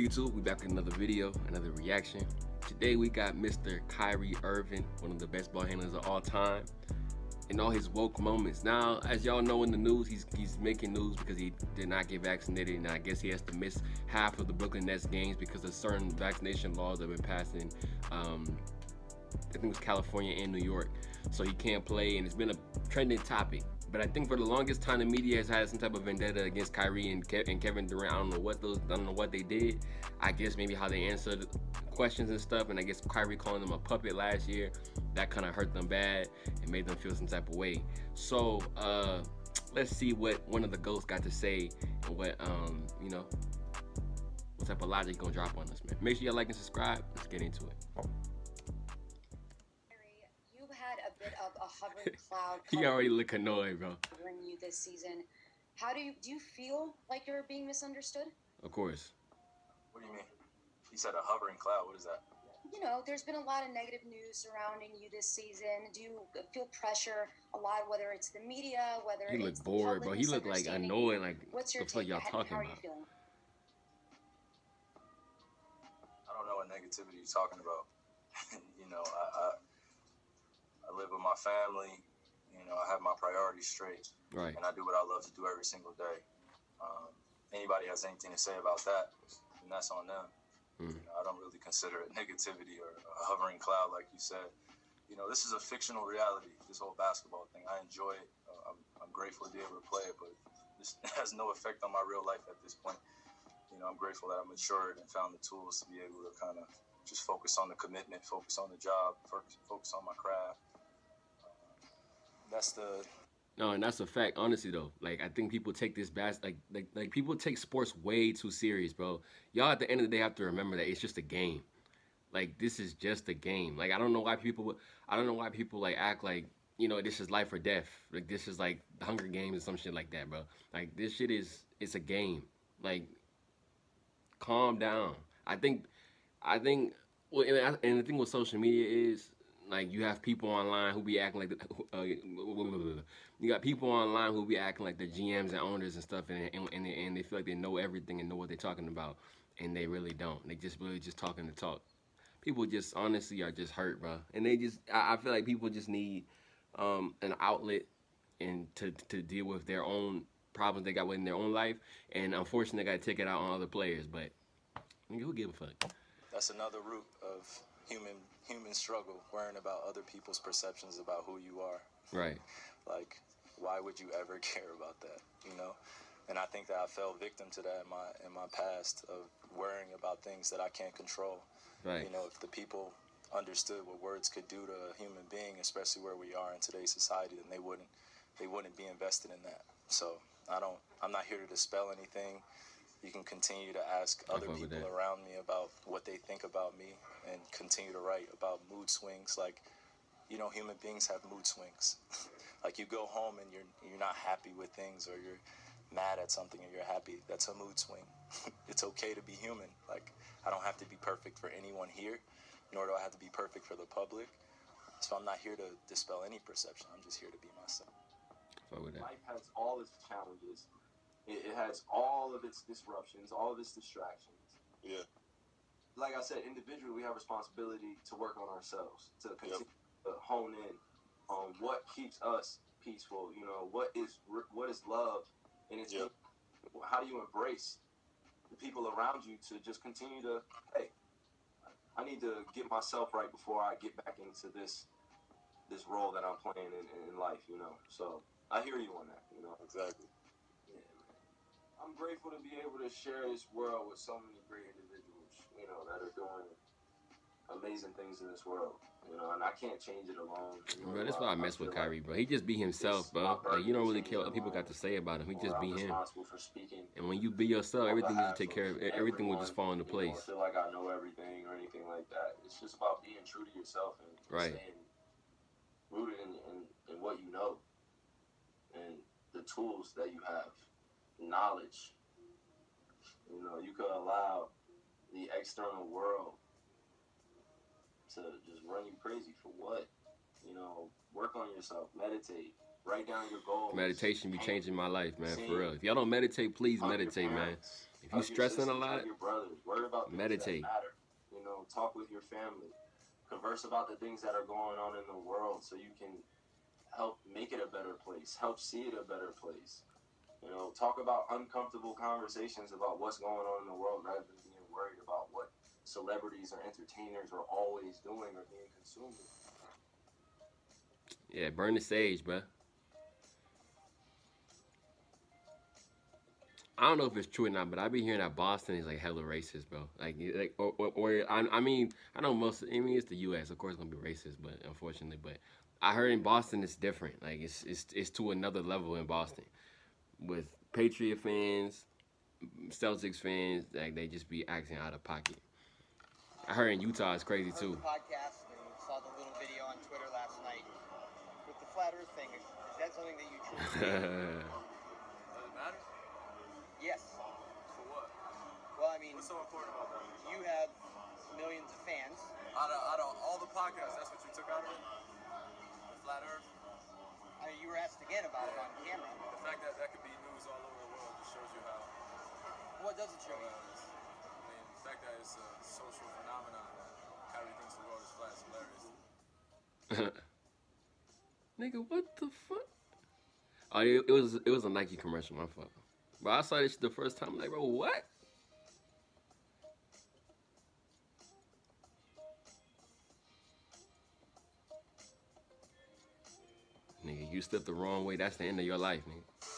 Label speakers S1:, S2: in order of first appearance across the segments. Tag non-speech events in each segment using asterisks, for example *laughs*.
S1: YouTube, we back with another video, another reaction. Today we got Mr. Kyrie Irving, one of the best ball handlers of all time, and all his woke moments. Now, as y'all know in the news, he's he's making news because he did not get vaccinated, and I guess he has to miss half of the Brooklyn Nets games because of certain vaccination laws that have been passed in, um, I think it was California and New York. So he can't play, and it's been a trending topic. But I think for the longest time, the media has had some type of vendetta against Kyrie and, Ke and Kevin Durant. I don't know what those, I don't know what they did. I guess maybe how they answered questions and stuff. And I guess Kyrie calling them a puppet last year, that kind of hurt them bad and made them feel some type of way. So uh, let's see what one of the ghosts got to say and what um, you know, what type of logic gonna drop on us, man. Make sure you like and subscribe. Let's get into it.
S2: Hovering cloud. *laughs*
S1: he already look annoyed, bro.
S2: Covering you this season. How do you do? You feel like you're being misunderstood?
S1: Of course.
S3: What do you mean? He said a hovering cloud. What is that?
S2: You know, there's been a lot of negative news surrounding you this season. Do you feel pressure a lot, whether it's the media, whether
S1: he
S2: it's
S1: look bored, bro. He look like annoyed. Like what's your the fuck y'all talking
S2: how
S1: about?
S2: feeling?
S3: I don't know what negativity you're talking about. *laughs* you know, I, I I live with my family. You know, I have my priorities straight.
S1: Right.
S3: And I do what I love to do every single day. Um, anybody has anything to say about that, and that's on them. Mm. You know, I don't really consider it *laughs* negativity or a hovering cloud, like you said. You know, this is a fictional reality. This whole basketball thing, I enjoy it. Uh, I'm, I'm grateful to be able to play it, but this *laughs* has no effect on my real life at this point. You know, I'm grateful that I matured and found the tools to be able to kind of just focus on the commitment, focus on the job, focus on my craft that's the
S1: no, and that's a fact. Honestly, though, like I think people take this bas like like like people take sports way too serious, bro. Y'all at the end of the day have to remember that it's just a game. Like this is just a game. Like I don't know why people I don't know why people like act like you know this is life or death. Like this is like the Hunger Games or some shit like that, bro. Like this shit is it's a game. Like calm down. I think I think well, and, and the thing with social media is like you have people online who be acting like the, *laughs* uh, you got people online who be acting like the GMs and owners and stuff, and and, and, they, and they feel like they know everything and know what they're talking about, and they really don't. They just really just talking to talk. People just honestly are just hurt, bro, and they just I, I feel like people just need um, an outlet and to to deal with their own problems they got within their own life, and unfortunately, they got to take it out on other players. But who give a fuck?
S3: That's another root of human human struggle, worrying about other people's perceptions about who you are.
S1: Right.
S3: Like, why would you ever *laughs* care about that? You know. And I think that I fell victim to that in my in my past of worrying about things that I can't control.
S1: Right.
S3: You know, if the people understood what words could do to a human being, especially where we are in today's society, then they wouldn't they wouldn't be invested in that. So I don't I'm not here to dispel anything you can continue to ask other people around me about what they think about me and continue to write about mood swings. Like you know human beings have mood swings. *laughs* Like you go home and you're you're not happy with things or you're mad at something or you're happy. That's a mood swing. *laughs* It's okay to be human. Like i don't have to be perfect for anyone here nor do i have to be perfect for the public. So i'm not here to dispel any perception. I'm just here to be myself.
S4: Life has all its challenges it, it has all of its disruptions, all of its distractions.
S3: Yeah.
S4: Like I said, individually, we have responsibility to work on ourselves, to continue yep. to hone in on what keeps us peaceful. You know, what is what is love, and it's yep. how do you embrace the people around you to just continue to hey, I need to get myself right before I get back into this this role that I'm playing in, in life. You know, so I hear you on that. You know,
S3: exactly.
S4: I'm grateful to be able to share this world with so many great individuals, you know, that are doing amazing things in this world. You know, and I can't change it alone.
S1: You know, bro, that's why I mess with Kyrie, like bro. He just be himself, bro. Like you don't really care what people got to say about him. He just be him. And when you be yourself, everything you take care of. Everything will just fall into place.
S4: I feel like I know everything or anything like that. It's just about being true to yourself and
S1: right.
S4: staying rooted in, in, in what you know and the tools that you have knowledge. You know, you could allow the external world to just run you crazy for what? You know, work on yourself, meditate, Write down your goals.
S1: Meditation be changing my life, man. For real. If y'all don't meditate, please
S4: hug
S1: meditate, man. If you
S4: hug your
S1: stressing a lot,
S4: your brothers, worry about
S1: meditate.
S4: You know, talk with your family, converse about the things that are going on in the world, so you can help make it a better place, help see it a better place. You know, talk about uncomfortable conversations about what's going on in the world rather than being worried about what celebrities or entertainers are always doing or being consumed.
S1: yeah, burn the sage, bro. I don't know if it's true or not, but I be hearing that Boston is like hella racist, bro. Like, like, or, or, or I, I mean, I know most. I mean, it's the U.S. Of course, it's gonna be racist, but unfortunately, but I heard in Boston it's different. Like, it's it's it's to another level in Boston with Patriot fans, Celtics fans. Like, they just be acting out of pocket. I heard in Utah it's crazy
S5: heard
S1: too.
S5: the podcast and saw the little video on Twitter last night with the flat Earth thing. Is, is that something that you truly? *laughs*
S6: Does it matter?
S5: yes.
S6: For what?
S5: Well, I mean,
S6: What's so important about that?
S5: you have millions of fans.
S6: Out of, out of all the podcasts, that's what you took out of it? The Flat Earth?
S5: I mean, you were asked again about it on camera.
S6: The fact that that could news all over the world just shows you how
S5: What does it show you?
S6: well it is. I mean, the fact that it's a social phenomenon that Kyrie thinks the world is flat is hilarious. *laughs*
S1: Nigga, what the fuck? Oh, it, it was it was a Nike commercial. My fuck. But I saw this the first time. Like, bro, what? Nigga, you stepped the wrong way. That's the end of your life, nigga.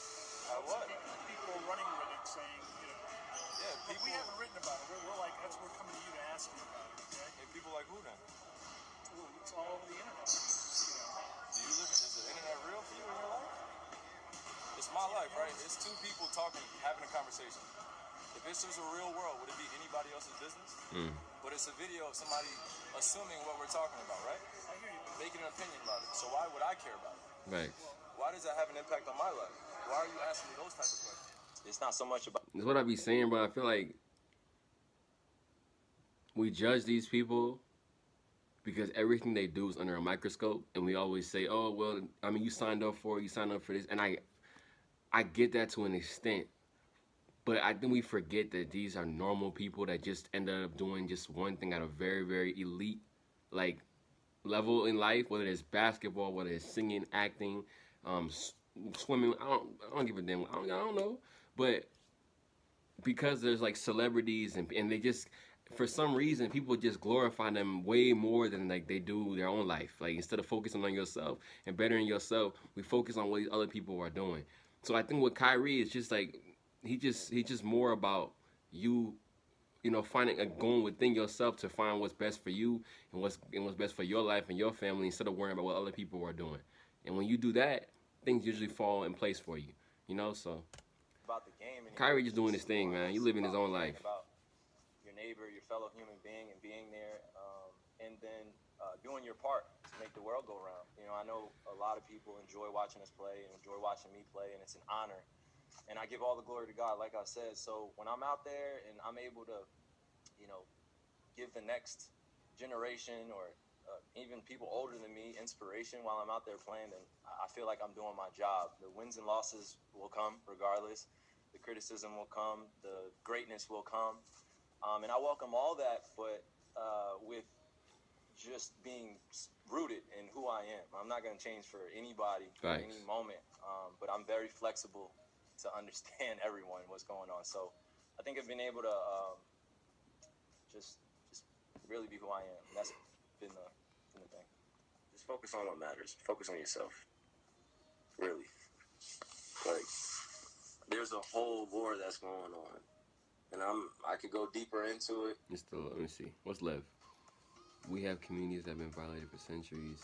S7: Haven't written about it. We're, we're like, that's we're coming to you to ask you about it. Okay?
S6: and people like who then?
S7: Well, it's all over the internet. You know,
S6: Do you live, is the internet real for you in your life? It's my life, right? It's two people talking, having a conversation. If this was a real world, would it be anybody else's business?
S1: Mm.
S6: But it's a video of somebody assuming what we're talking about, right?
S7: I hear you.
S6: Making an opinion about it. So why would I care about it?
S1: Right.
S6: Why does that have an impact on my life? Why are you asking me those type of questions?
S3: It's not so much about
S1: It's what I be saying, but I feel like we judge these people because everything they do is under a microscope, and we always say, "Oh, well, I mean, you signed up for it, you signed up for this," and I, I get that to an extent, but I think we forget that these are normal people that just ended up doing just one thing at a very, very elite, like, level in life, whether it's basketball, whether it's singing, acting, um, swimming. I don't, I don't give a damn. I don't, I don't know, but because there's like celebrities and and they just for some reason people just glorify them way more than like they do their own life. Like instead of focusing on yourself and bettering yourself, we focus on what these other people are doing. So I think with Kyrie, it's just like he just he just more about you, you know, finding a going within yourself to find what's best for you and what's and what's best for your life and your family instead of worrying about what other people are doing. And when you do that, things usually fall in place for you. You know, so
S3: about the game. And
S1: Kyrie just doing his thing, man. He living his own life.
S3: About your neighbor, your fellow human being, and being there, um, and then uh, doing your part to make the world go round. You know, I know a lot of people enjoy watching us play and enjoy watching me play, and it's an honor. And I give all the glory to God, like I said. So when I'm out there and I'm able to, you know, give the next generation or uh, even people older than me inspiration while I'm out there playing, and I feel like I'm doing my job. The wins and losses will come regardless. The criticism will come. The greatness will come. Um, and I welcome all that, but uh, with just being rooted in who I am. I'm not going to change for anybody at
S1: Facts.
S3: any moment, um, but I'm very flexible to understand *laughs* everyone what's going on. So I think I've been able to um, just just really be who I am. That's been uh, the, been the thing. Just focus on what matters. Focus on yourself. Really. Like there's a whole war that's going on. And I'm I could go deeper into it.
S1: Still, uh, let me see. What's left? We have communities that have been violated for centuries.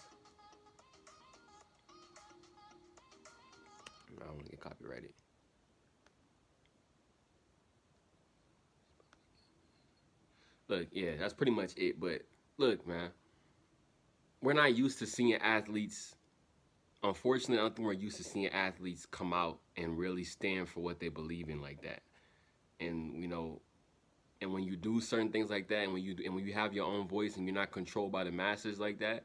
S1: I don't want to get copyrighted. Look, yeah, that's pretty much it. But look, man, we're not used to seeing athletes. Unfortunately, I don't think we're used to seeing athletes come out and really stand for what they believe in like that. And you know, and when you do certain things like that, and when you and when you have your own voice and you're not controlled by the masses like that,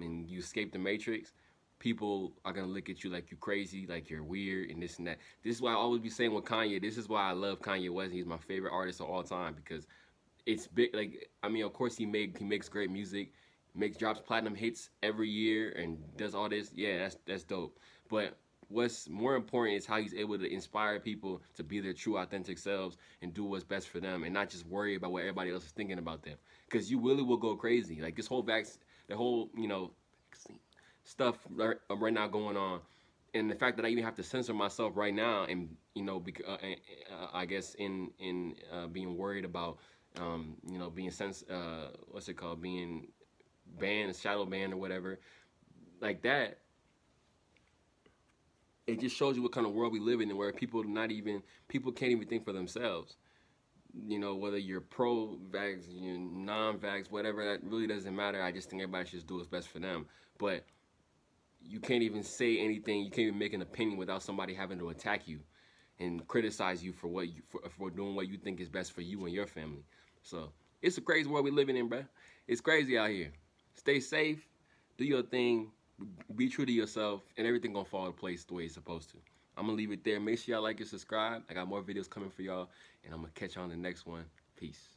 S1: and you escape the matrix, people are gonna look at you like you're crazy, like you're weird, and this and that. This is why I always be saying with Kanye. This is why I love Kanye West. He's my favorite artist of all time because it's big. Like I mean, of course he make he makes great music, makes drops platinum hits every year, and does all this. Yeah, that's that's dope. But what's more important is how he's able to inspire people to be their true authentic selves and do what's best for them and not just worry about what everybody else is thinking about them because you really will go crazy like this whole vac the whole you know stuff right, uh, right now going on and the fact that I even have to censor myself right now and you know because uh, uh, I guess in in uh, being worried about um, you know being sens- uh, what's it called being banned shadow banned or whatever like that it just shows you what kind of world we live in where people not even people can't even think for themselves. You know whether you're pro vax you non vax whatever that really doesn't matter. I just think everybody should do what's best for them. But you can't even say anything you can't even make an opinion without somebody having to attack you and criticize you for what you for, for doing what you think is best for you and your family. So it's a crazy world we living in bro it's crazy out here stay safe do your thing be true to yourself, and everything gonna fall in place the way it's supposed to. I'm gonna leave it there. Make sure y'all like and subscribe. I got more videos coming for y'all, and I'm gonna catch y'all on the next one. Peace.